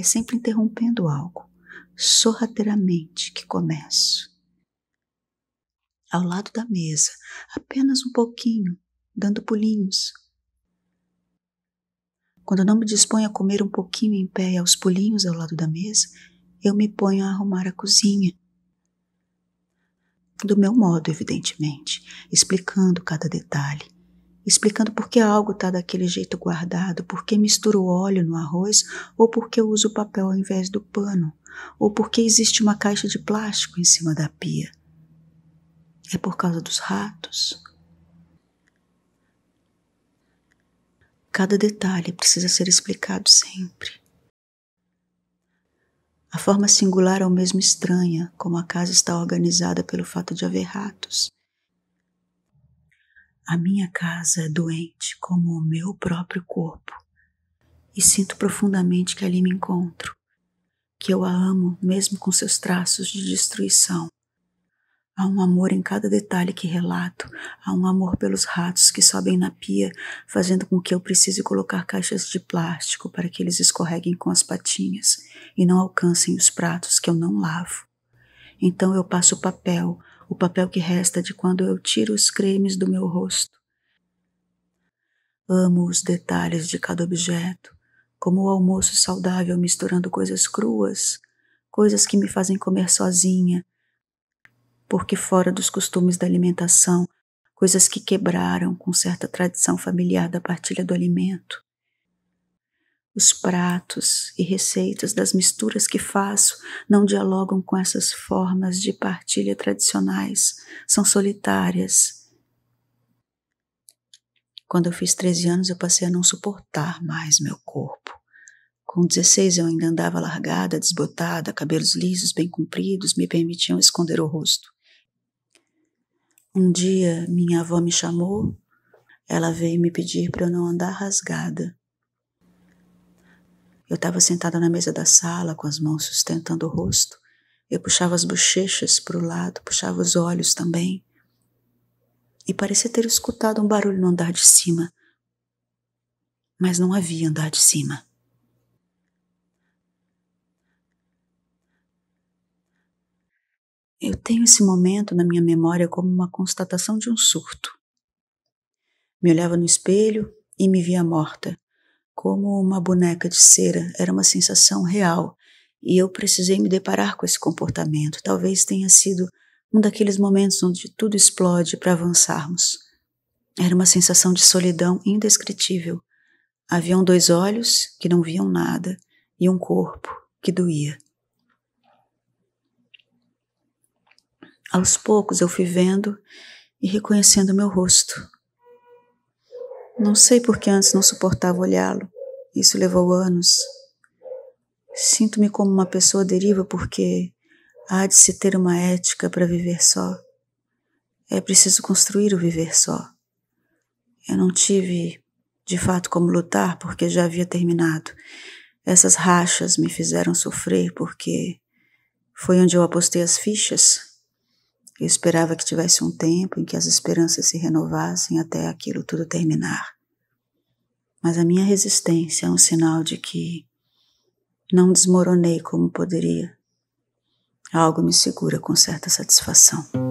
é sempre interrompendo algo, sorrateiramente que começo. Ao lado da mesa, apenas um pouquinho, dando pulinhos. Quando não me disponho a comer um pouquinho em pé e aos pulinhos ao lado da mesa, eu me ponho a arrumar a cozinha. Do meu modo, evidentemente, explicando cada detalhe explicando por que algo está daquele jeito guardado, por que misturo óleo no arroz, ou por que uso papel ao invés do pano, ou por que existe uma caixa de plástico em cima da pia. É por causa dos ratos? Cada detalhe precisa ser explicado sempre. A forma singular é o mesmo estranha, como a casa está organizada pelo fato de haver ratos a minha casa é doente como o meu próprio corpo e sinto profundamente que ali me encontro, que eu a amo mesmo com seus traços de destruição. Há um amor em cada detalhe que relato, há um amor pelos ratos que sobem na pia, fazendo com que eu precise colocar caixas de plástico para que eles escorreguem com as patinhas e não alcancem os pratos que eu não lavo. Então eu passo o papel, o papel que resta de quando eu tiro os cremes do meu rosto. Amo os detalhes de cada objeto, como o almoço saudável misturando coisas cruas, coisas que me fazem comer sozinha, porque fora dos costumes da alimentação, coisas que quebraram com certa tradição familiar da partilha do alimento os pratos e receitas das misturas que faço não dialogam com essas formas de partilha tradicionais, são solitárias. Quando eu fiz 13 anos, eu passei a não suportar mais meu corpo. Com 16, eu ainda andava largada, desbotada, cabelos lisos, bem compridos, me permitiam esconder o rosto. Um dia, minha avó me chamou, ela veio me pedir para eu não andar rasgada. Eu estava sentada na mesa da sala, com as mãos sustentando o rosto. Eu puxava as bochechas para o lado, puxava os olhos também. E parecia ter escutado um barulho no andar de cima. Mas não havia andar de cima. Eu tenho esse momento na minha memória como uma constatação de um surto. Me olhava no espelho e me via morta, como uma boneca de cera, era uma sensação real e eu precisei me deparar com esse comportamento. Talvez tenha sido um daqueles momentos onde tudo explode para avançarmos. Era uma sensação de solidão indescritível. Haviam dois olhos que não viam nada e um corpo que doía. Aos poucos eu fui vendo e reconhecendo meu rosto, não sei por que antes não suportava olhá-lo. Isso levou anos. Sinto-me como uma pessoa deriva porque há de se ter uma ética para viver só. É preciso construir o viver só. Eu não tive, de fato, como lutar porque já havia terminado. Essas rachas me fizeram sofrer porque foi onde eu apostei as fichas. Eu esperava que tivesse um tempo em que as esperanças se renovassem até aquilo tudo terminar. Mas a minha resistência é um sinal de que não desmoronei como poderia. Algo me segura com certa satisfação.